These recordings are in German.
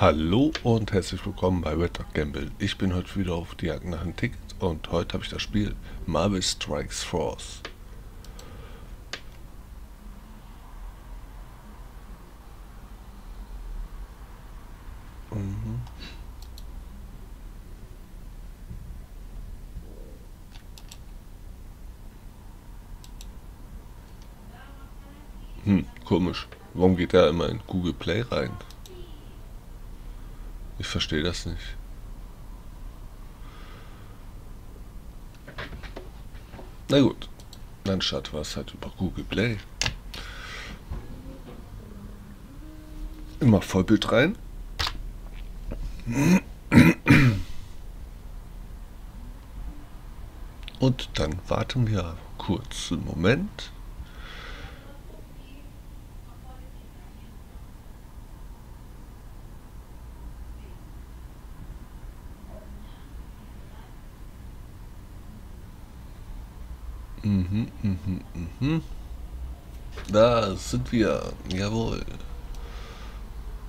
Hallo und herzlich willkommen bei Red Dog Gamble. Ich bin heute wieder auf die Jagd nach einem Ticket und heute habe ich das Spiel Marvel Strikes Force. Mhm. Hm, komisch. Warum geht er immer in Google Play rein? Ich verstehe das nicht. Na gut, dann starten wir es halt über Google Play. Immer Vollbild rein. Und dann warten wir kurz einen Moment. Mhm, mhm, mhm. Da sind wir. Jawohl.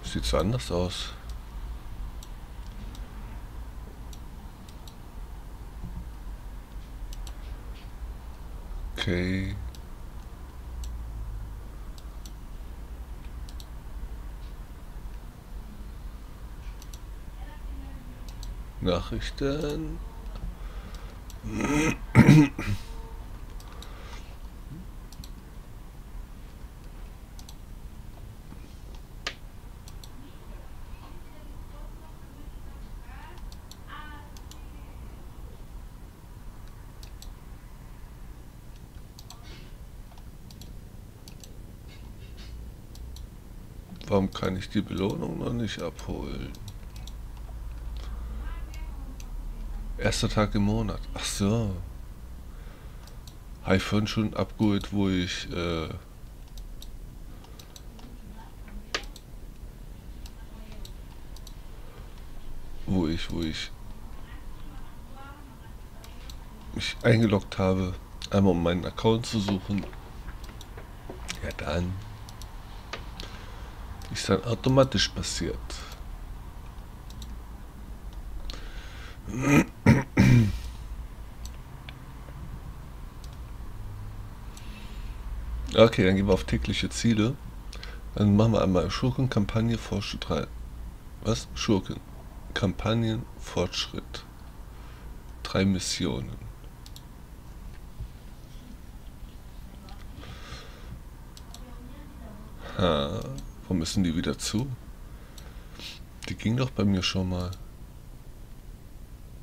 Sieht so anders aus. Okay. Nachrichten. Warum kann ich die Belohnung noch nicht abholen? Erster Tag im Monat. Ach so. Habe ich vorhin schon abgeholt, wo ich... Äh wo ich, wo ich mich eingeloggt habe, einmal um meinen Account zu suchen. Ja dann ist dann automatisch passiert. Okay, dann gehen wir auf tägliche Ziele. Dann machen wir einmal Schurkenkampagne Fortschritt 3. Was? Schurken. Kampagnen Fortschritt. Drei Missionen. Ha. Warum müssen die wieder zu? Die ging doch bei mir schon mal.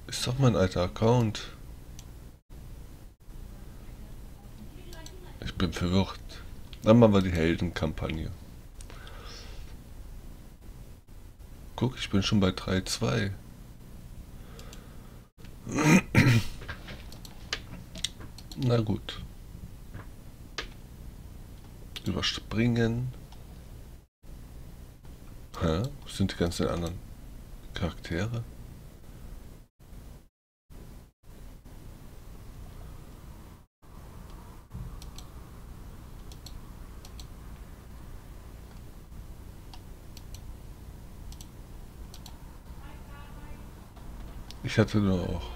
Ist doch mein alter Account. Ich bin verwirrt. Dann machen wir die Heldenkampagne. Guck, ich bin schon bei 3.2. Na gut. Überspringen. Hä? Wo sind die ganzen anderen Charaktere? Ich hatte noch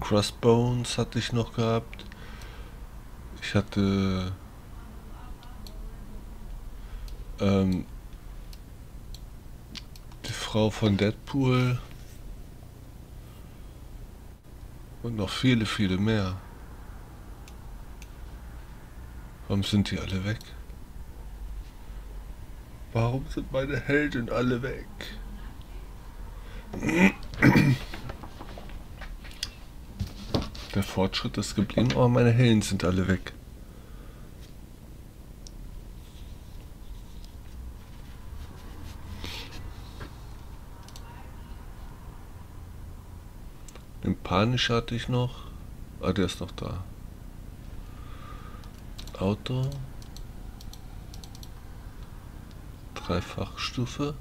Crossbones hatte ich noch gehabt. Ich hatte ähm, Frau von Deadpool und noch viele, viele mehr. Warum sind die alle weg? Warum sind meine Helden alle weg? Der Fortschritt ist geblieben, aber meine Helden sind alle weg. Panisch hatte ich noch. Ah, der ist noch da. Auto. Dreifachstufe.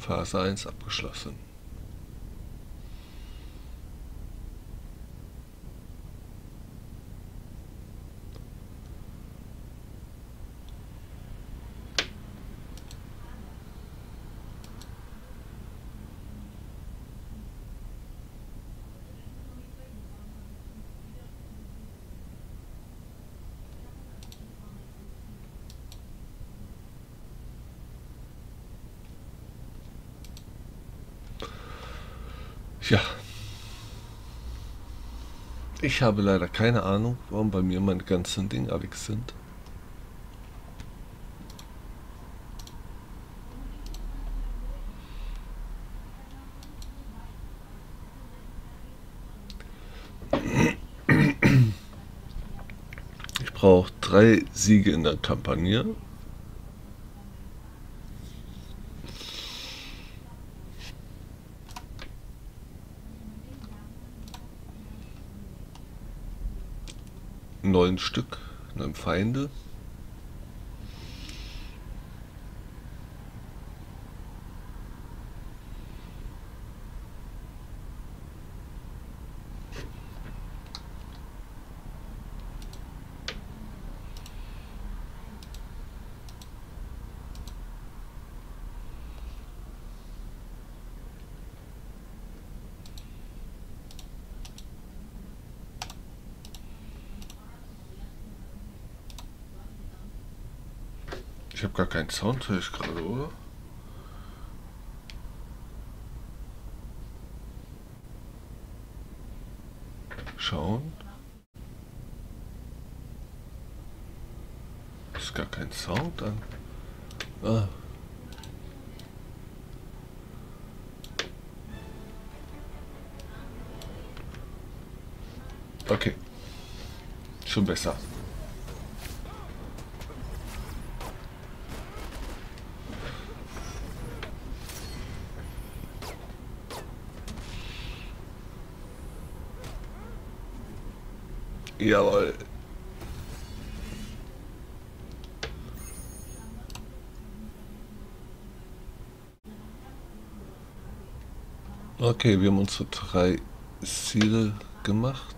Phase 1 abgeschlossen. Ja. Ich habe leider keine Ahnung, warum bei mir meine ganzen Dinge weg sind. Ich brauche drei Siege in der Kampagne. Neun Stück, neun Feinde. Ich habe gar keinen Sound, höre gerade, oder? Schauen. Ist gar kein Sound an. Ah. Okay. Schon besser. Jawohl. Okay, wir haben unsere drei Ziele gemacht.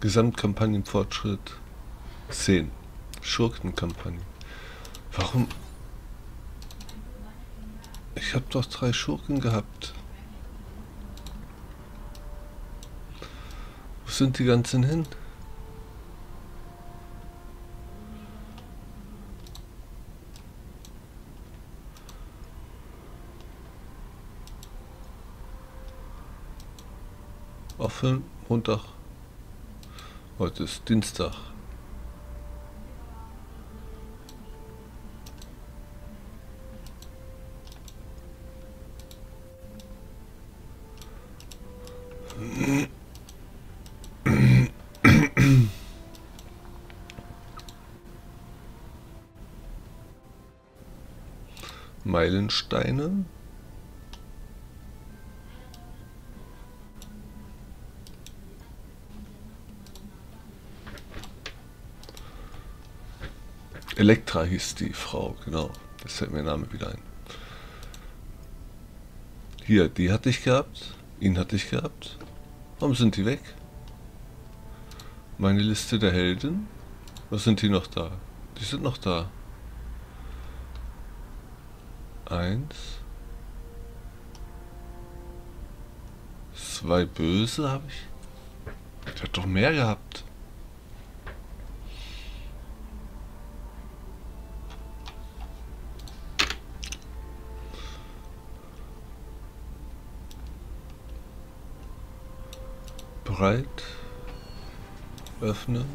Gesamtkampagnenfortschritt 10. Schurkenkampagne. Warum? Ich habe doch drei Schurken gehabt. Sind die ganzen hin? Offen, Montag. Heute ist Dienstag. Meilensteine. Elektra hieß die Frau, genau. Das fällt mir der Name wieder ein. Hier, die hatte ich gehabt. Ihn hatte ich gehabt. Warum sind die weg? Meine Liste der Helden. Was sind die noch da? Die sind noch da. Eins. Zwei Böse habe ich. Ich hat doch mehr gehabt. Bereit. Öffnen.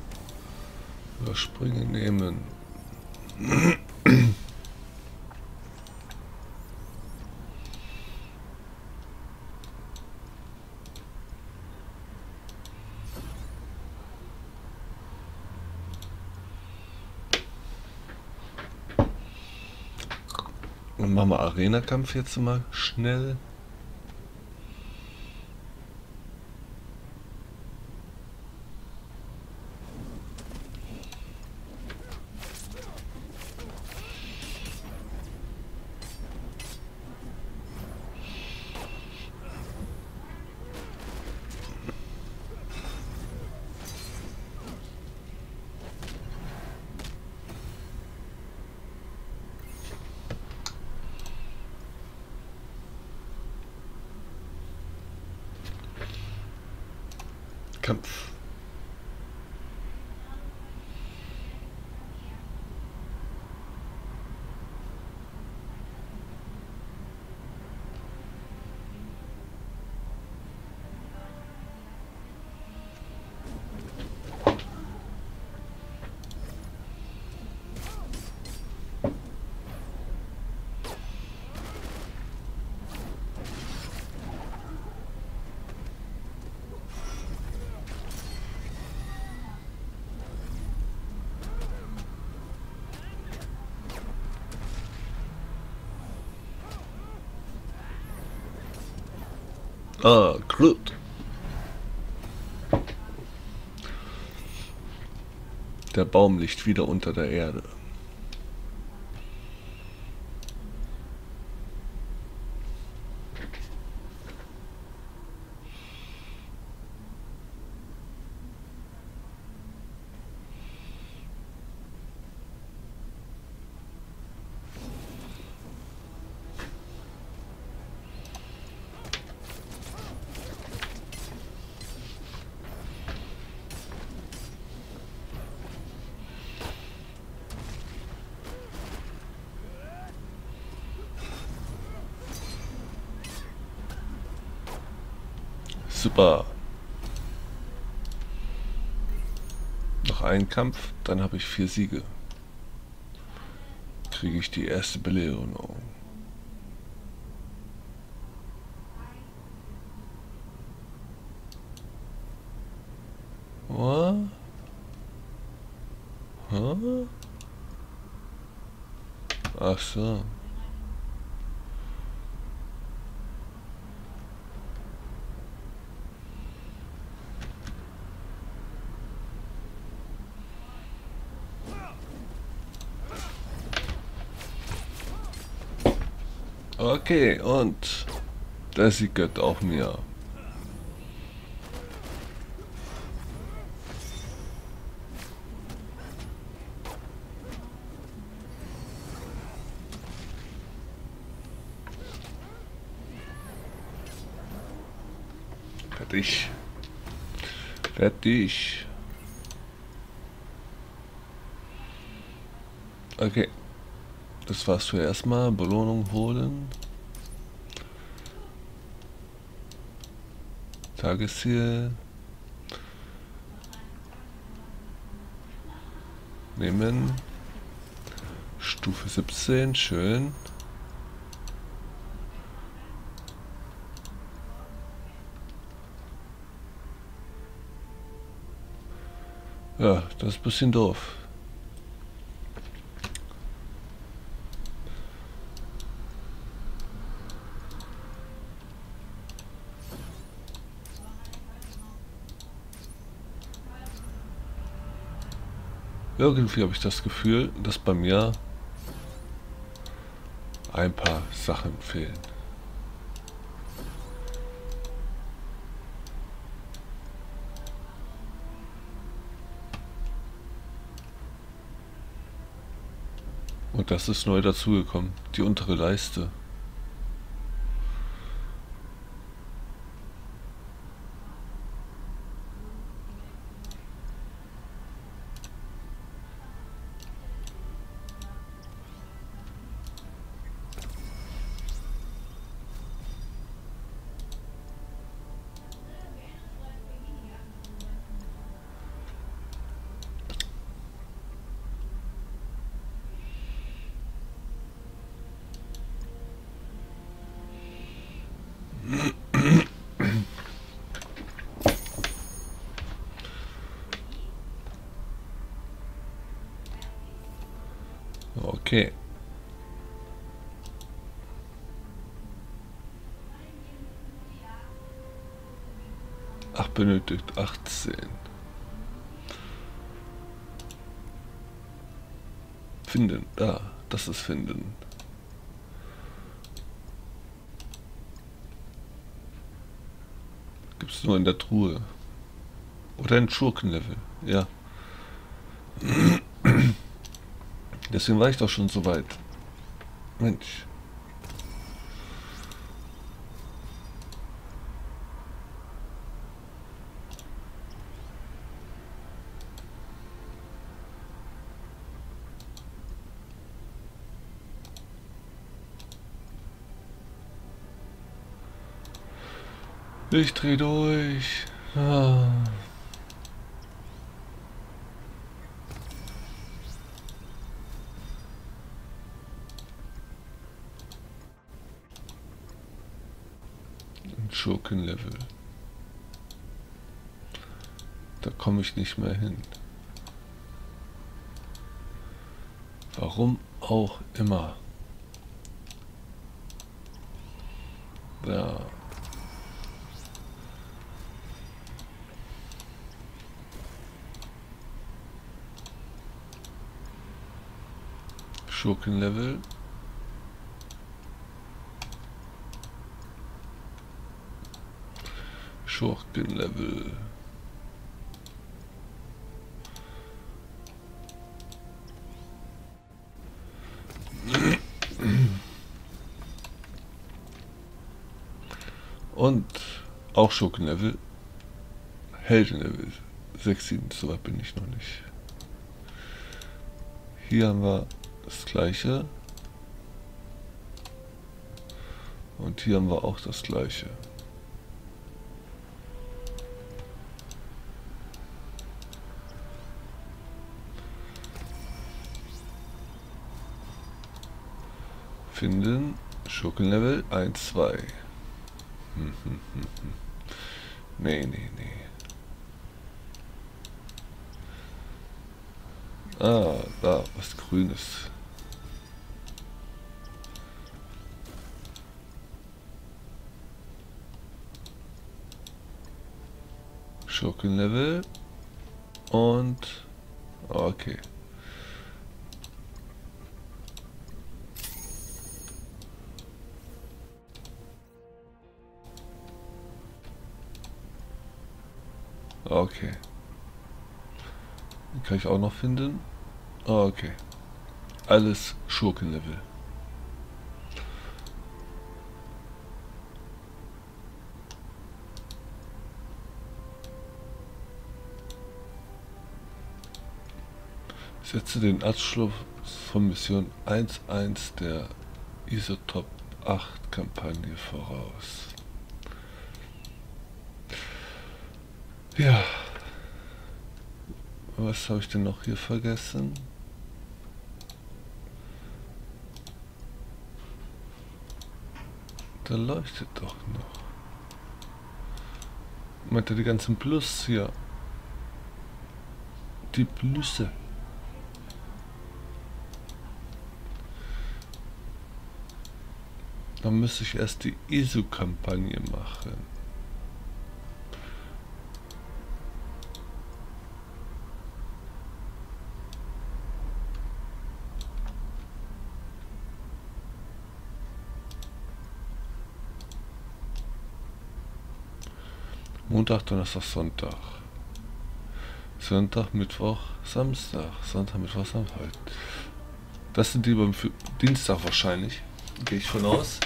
Überspringen nehmen. Arena-Kampf jetzt mal schnell. Kampf. Ah, gut. Der Baum liegt wieder unter der Erde. Super. Noch ein Kampf, dann habe ich vier Siege. Kriege ich die erste Belohnung. What? Huh? Ach so. Okay, und das gehört auch mir. Fertig. Fertig. Okay. Das war's für erstmal. Belohnung holen. Tagesziel. Nehmen. Stufe 17, schön. Ja, das ist ein bisschen doof. Irgendwie habe ich das Gefühl, dass bei mir ein paar Sachen fehlen. Und das ist neu dazugekommen, die untere Leiste. Okay. Ach, benötigt 18. Finden. Da, das ist finden. Gibt es nur in der Truhe. Oder in Schurkenlevel. Ja. Deswegen war ich doch schon so weit. Mensch. Ich dreh durch. Ah. Ein Schurkenlevel. Da komme ich nicht mehr hin. Warum auch immer. Ja. Schurkenlevel. Schurkenlevel. Und auch Schurkenlevel. Heldenlevel. 6, 7, so weit bin ich noch nicht. Hier haben wir das gleiche. Und hier haben wir auch das gleiche. Finden Schurkenlevel 1, 2. Hm, hm, hm, hm. Nee, nee, nee. Ah, da, was Grünes. Schurkenlevel. Und... Okay. Okay. Den kann ich auch noch finden. Okay. Alles Schurkenlevel. Setze den Abschluss von Mission 1.1 der Isotop 8 Kampagne voraus. Ja. Was habe ich denn noch hier vergessen? Da leuchtet doch noch. Meint er die ganzen Plus hier? Die Plüsse. Dann müsste ich erst die ISO-Kampagne machen. Montag, Donnerstag, Sonntag. Sonntag, Mittwoch, Samstag. Sonntag, Mittwoch, Samstag. Das sind die beim Dienstag wahrscheinlich. Gehe ich von aus.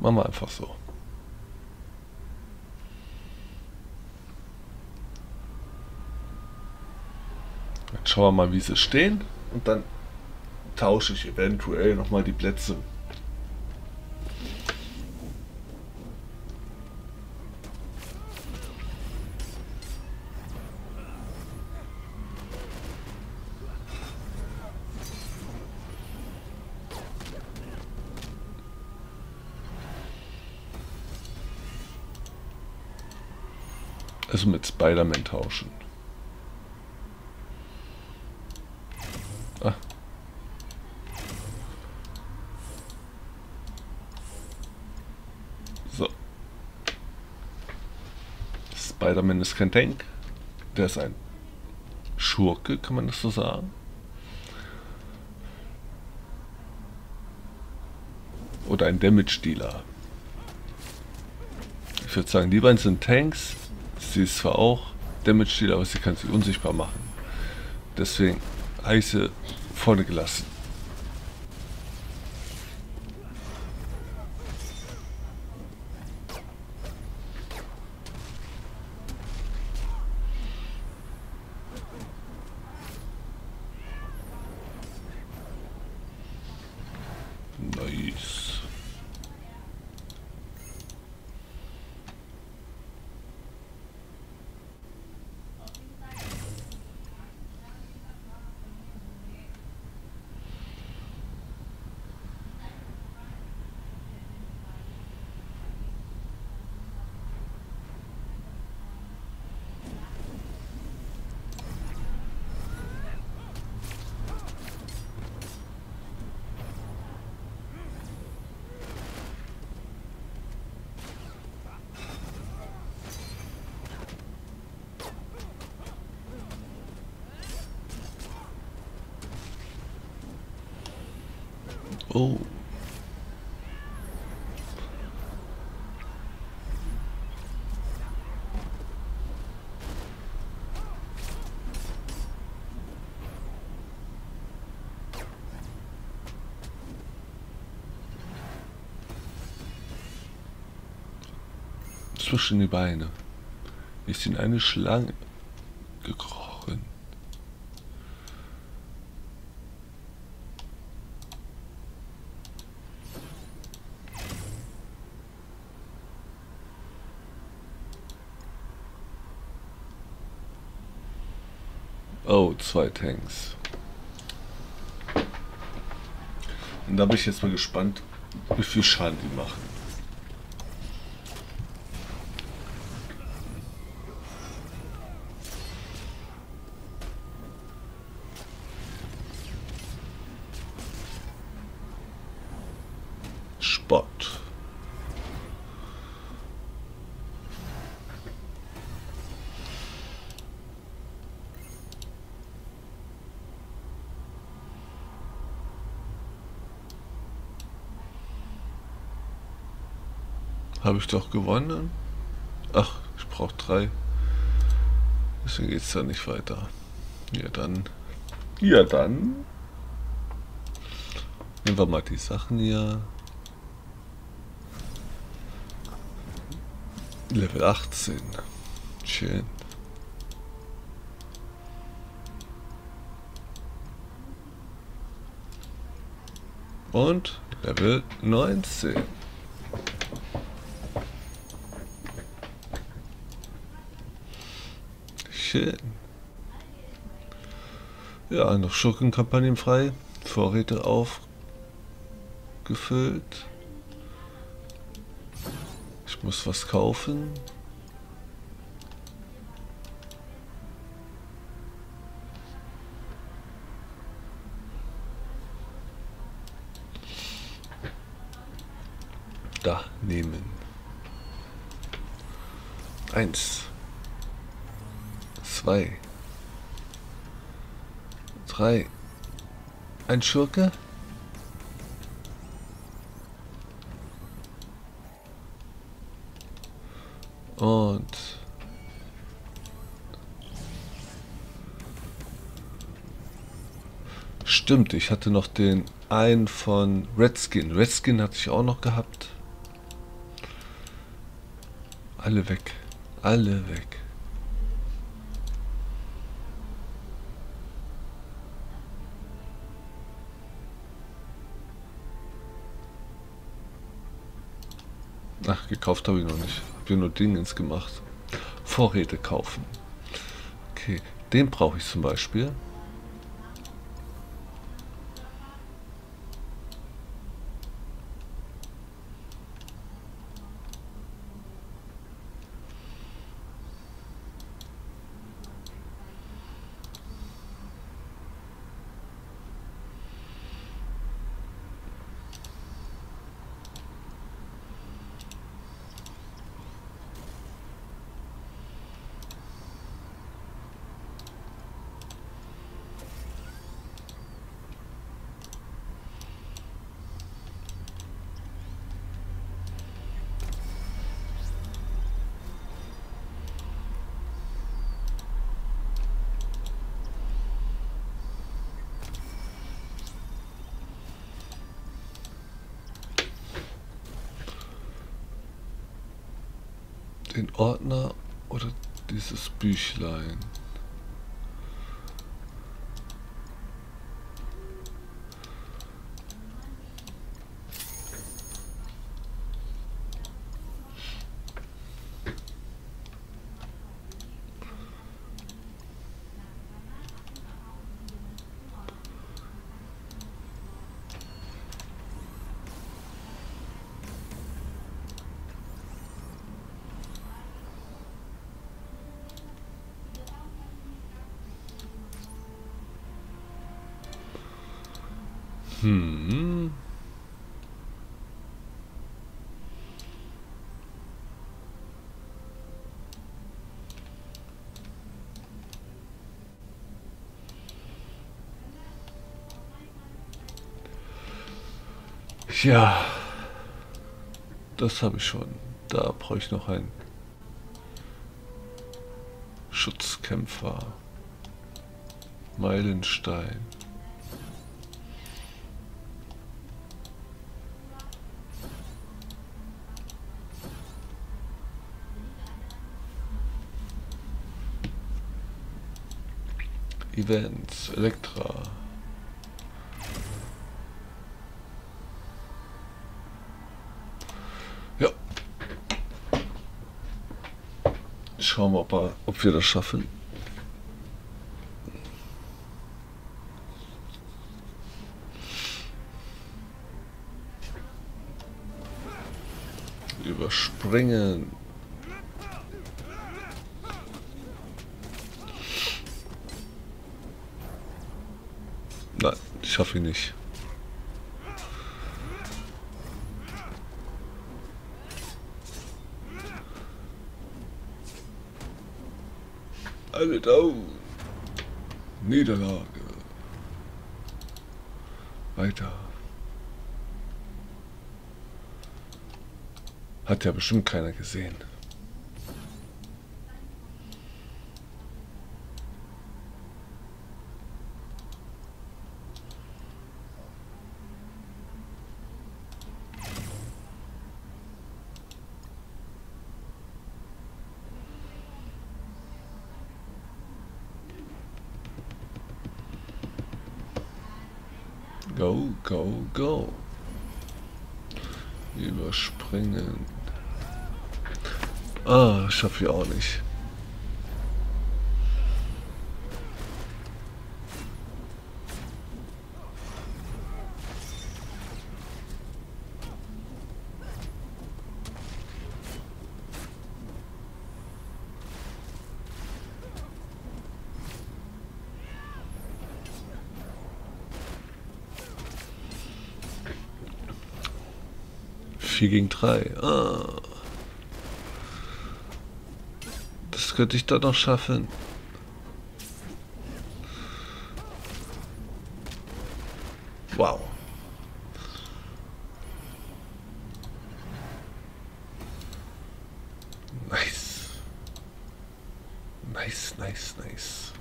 Machen wir einfach so. Jetzt schauen wir mal, wie sie stehen und dann tausche ich eventuell nochmal die Plätze. Also mit Spider-Man tauschen. Ah. So. Spider-Man ist kein Tank. Der ist ein Schurke, kann man das so sagen? Oder ein Damage-Dealer. Ich würde sagen, die beiden sind Tanks, Sie ist zwar auch Damage-Dealer, aber sie kann sich unsichtbar machen. Deswegen heiße vorne gelassen. Nice. Oh. Zwischen die Beine ist in eine Schlange gekrochen. Oh, zwei Tanks. Und da bin ich jetzt mal gespannt, wie viel Schaden die machen. Habe ich doch gewonnen? Ach, ich brauche drei. Deswegen geht es da nicht weiter. Ja, dann. Ja, dann. Nehmen wir mal die Sachen hier. Level 18. Schön. Und Level 19. Schön. Ja, noch Schurkenkampagnen frei. Vorräte aufgefüllt. Ich muss was kaufen. Da nehmen. Eins. Zwei. Drei. Ein Schurke? Und stimmt, ich hatte noch den einen von Redskin. Redskin hatte ich auch noch gehabt. Alle weg. Alle weg. Gekauft habe ich noch nicht. Habe nur Dingens gemacht. Vorräte kaufen. Okay, den brauche ich zum Beispiel. Den Ordner oder dieses Büchlein? Hm. Ja, das habe ich schon. Da brauche ich noch einen Schutzkämpfer. Meilenstein. Events, Elektra. Ja. Schauen wir, ob, wir, ob wir das schaffen. Überspringen. Nein, ich schaffe ihn nicht. Alle down. Niederlage. Weiter. Hat ja bestimmt keiner gesehen. Go, go, go. Überspringen. Ah, schaffe ich auch nicht. Vier gegen drei. Ah. Das könnte ich doch noch schaffen. Wow. Nice. Nice, nice, nice.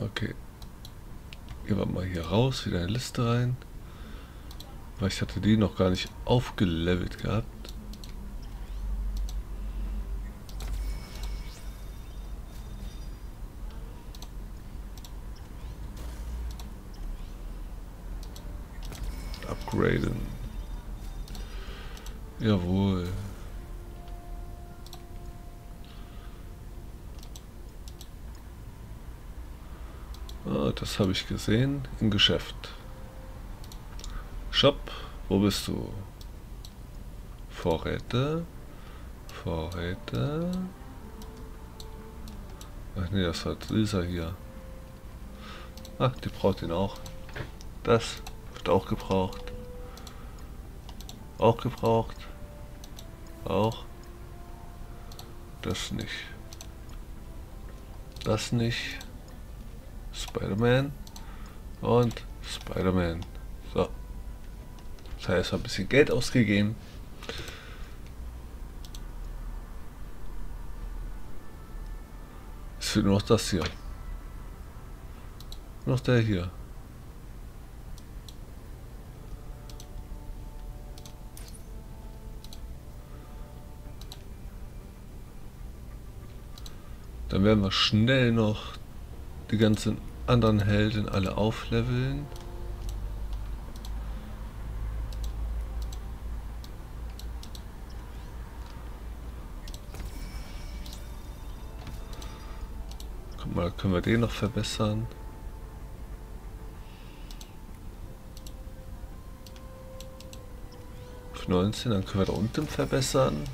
Okay. Gehen mal hier raus, wieder in Liste rein. Weil ich hatte die noch gar nicht aufgelevelt gehabt. Upgraden. Jawohl. Ah, das habe ich gesehen im Geschäft. Shop, wo bist du? Vorräte. Vorräte. Ach nee, das hat Lisa hier. Ach, die braucht ihn auch. Das wird auch gebraucht. Auch gebraucht. Auch. Das nicht. Das nicht. Spider-Man. Und Spider-Man. Das heißt, ein bisschen Geld ausgegeben. Es fehlt nur noch das hier. Noch der hier. Dann werden wir schnell noch die ganzen anderen Helden alle aufleveln. Mal, können wir den noch verbessern? Auf 19, dann können wir da unten verbessern.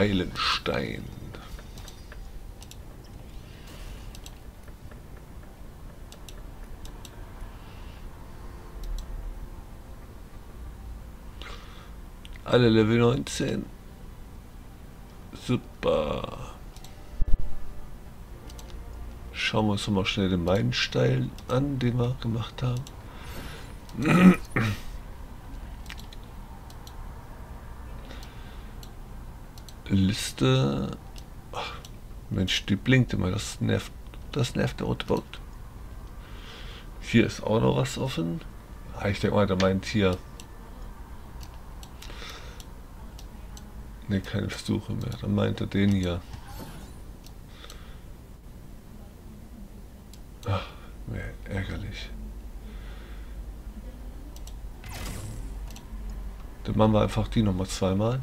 Meilenstein. Alle Level 19. Super. Schauen wir uns mal schnell den Meilenstein an, den wir gemacht haben. Liste. Ach, Mensch, die blinkt immer. Das nervt. Das nervt der Autobot. Hier ist auch noch was offen. Ah, ich denke mal, der meint hier. Ne, keine Versuche mehr. Dann meint er den hier. Ach, mehr ärgerlich. Dann machen wir einfach die nochmal zweimal.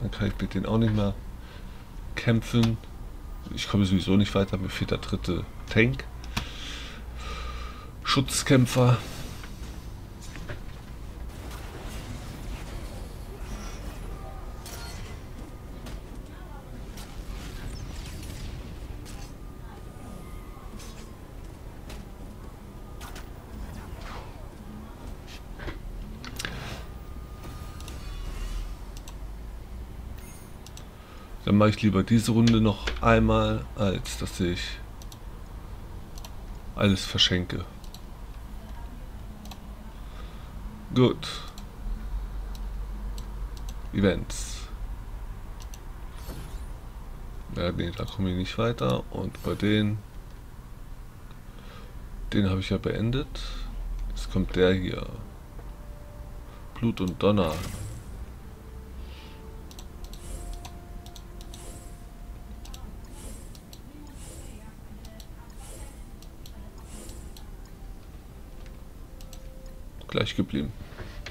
Dann kann ich mit denen auch nicht mehr kämpfen. Ich komme sowieso nicht weiter. Mir fehlt der dritte Tank. Schutzkämpfer. Dann mache ich lieber diese Runde noch einmal, als dass ich alles verschenke. Gut. Events. Ja, nee, da komme ich nicht weiter. Und bei den... Den habe ich ja beendet. Jetzt kommt der hier. Blut und Donner. Gleich geblieben.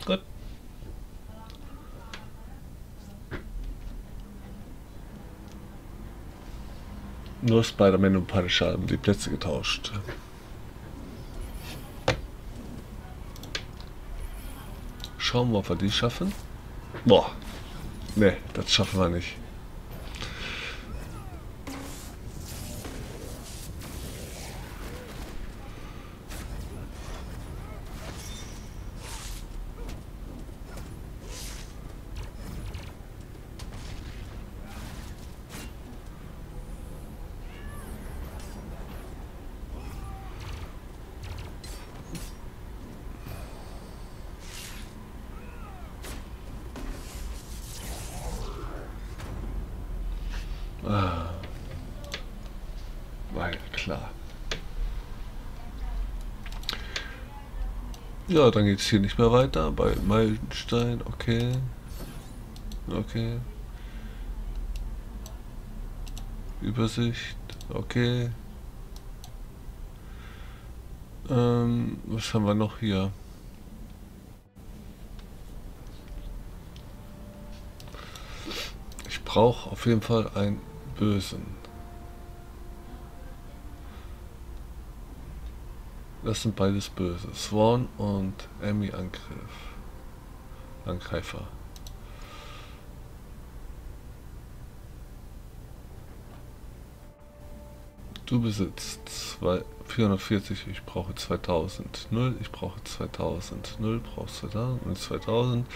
Gut. Nur Spider-Man und Punisher haben die Plätze getauscht. Schauen wir, ob wir die schaffen. Boah. Ne, das schaffen wir nicht. Ah. War ja klar. Ja, dann geht es hier nicht mehr weiter. Bei Meilenstein, okay. Okay. Übersicht, okay. Ähm, was haben wir noch hier? Ich brauche auf jeden Fall ein Bösen. Das sind beides böse. Swan und Emmy Angriff. Angreifer. Du besitzt 440, ich brauche 2000. 0, ich brauche 2000. 0, brauchst du 0, 2000.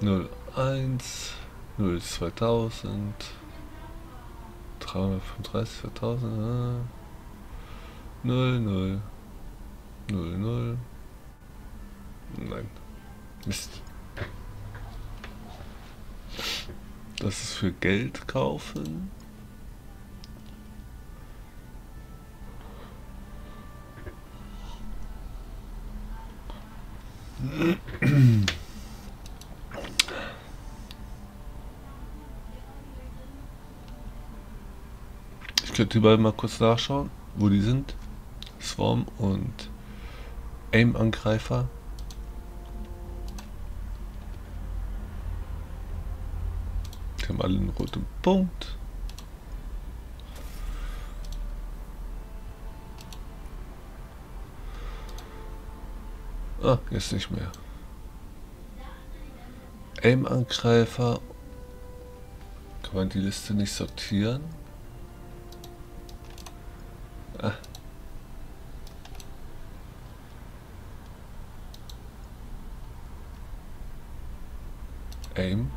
0, 1. 0, 2000. 335, 2000. Null, null. Null, null. Nein. Mist. Das ist für Geld kaufen. Ich könnte überall mal kurz nachschauen, wo die sind. Swarm und Aim-Angreifer. Die haben alle einen roten Punkt. Ah, jetzt nicht mehr. Aim-Angreifer Kann man die Liste nicht sortieren? Ah. Aim.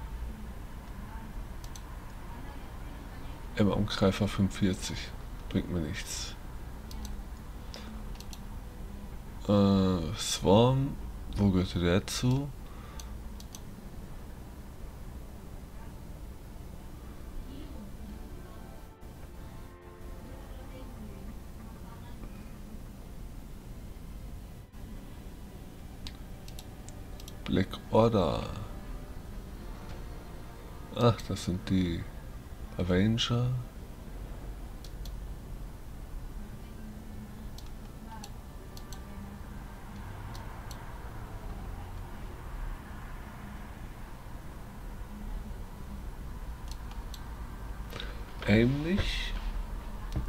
Immer Umgreifer 45. Bringt mir nichts. Äh, Swarm. Wo gehörte der zu? Black Order. Ach, das sind die Avenger. Aim nicht.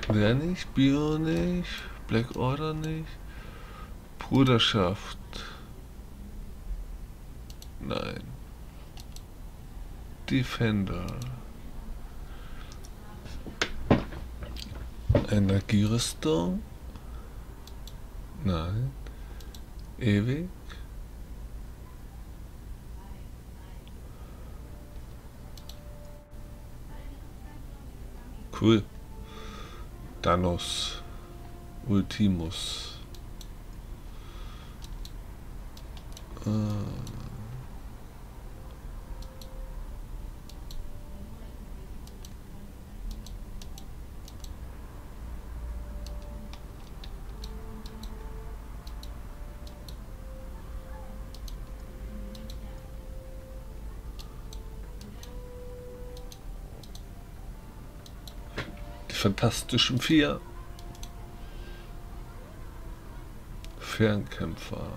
Wer nicht? Bio nicht. Black Order nicht. Bruderschaft. Nein. Defender. Energierüstung? Nein. Ewig? Cool. Thanos. Ultimus. Äh. Fantastischen Vier. Fernkämpfer.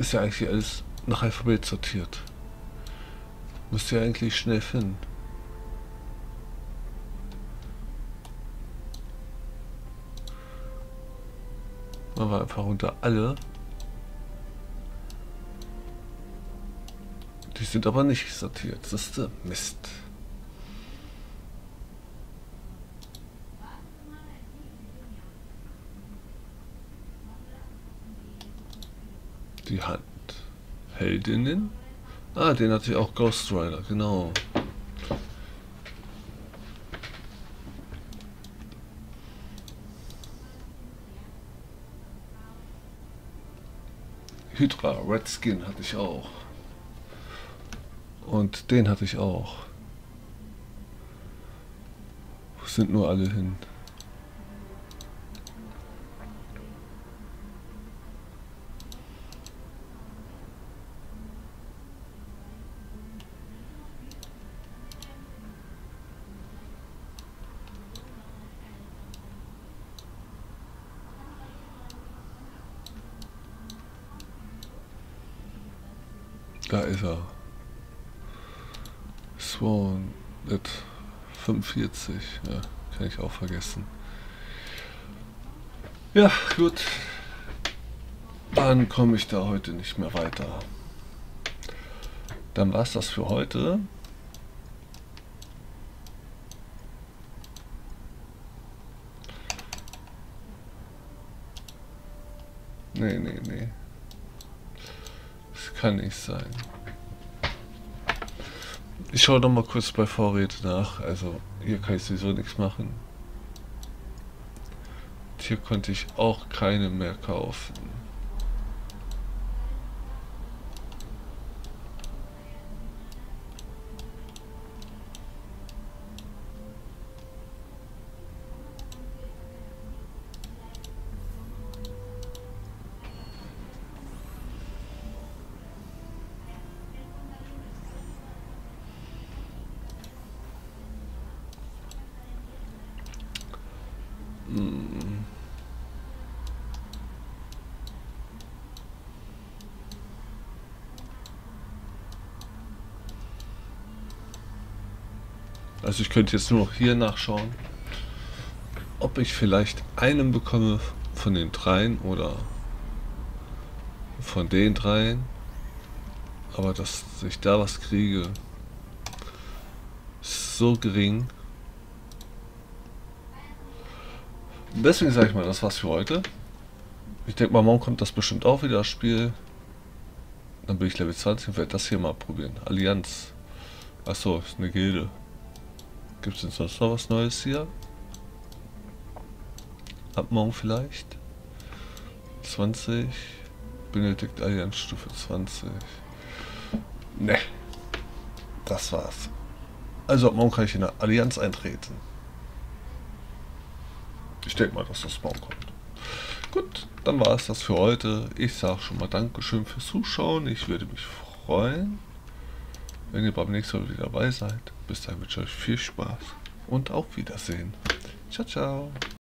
Ist ja eigentlich alles nach Alphabet sortiert. Müsst ihr eigentlich schnell finden. Machen wir einfach unter alle. Die sind aber nicht sortiert. Das ist Mist. Die Hand. Heldinnen? Ah, den hatte ich auch Ghost Rider, genau. Hydra, Red Skin hatte ich auch. Und den hatte ich auch. Wo sind nur alle hin? Da ist er. Swan mit 45. Ja, kann ich auch vergessen. Ja, gut. Dann komme ich da heute nicht mehr weiter. Dann war es das für heute. Nee, nee. Kann nicht sein. Ich schaue doch mal kurz bei Vorräte nach. Also hier kann ich sowieso nichts machen. hier konnte ich auch keine mehr kaufen. Also ich könnte jetzt nur noch hier nachschauen, ob ich vielleicht einen bekomme von den dreien oder von den dreien. Aber dass ich da was kriege, ist so gering. Deswegen sage ich mal, das war's für heute. Ich denke mal, morgen kommt das bestimmt auch wieder, das Spiel. Dann bin ich Level 20 und werde das hier mal probieren. Allianz. Achso, ist eine Gilde. Gibt es denn sonst noch was Neues hier? Ab morgen vielleicht? 20. Benedikt Allianz Stufe 20. Ne. Das war's. Also ab morgen kann ich in der Allianz eintreten. Ich denke mal, dass das morgen kommt. Gut, dann war es das für heute. Ich sage schon mal Dankeschön fürs Zuschauen. Ich würde mich freuen, wenn ihr beim nächsten Mal wieder dabei seid. Bis dahin wünsche ich euch viel Spaß und auf Wiedersehen. Ciao, ciao.